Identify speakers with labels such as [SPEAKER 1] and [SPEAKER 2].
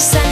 [SPEAKER 1] sun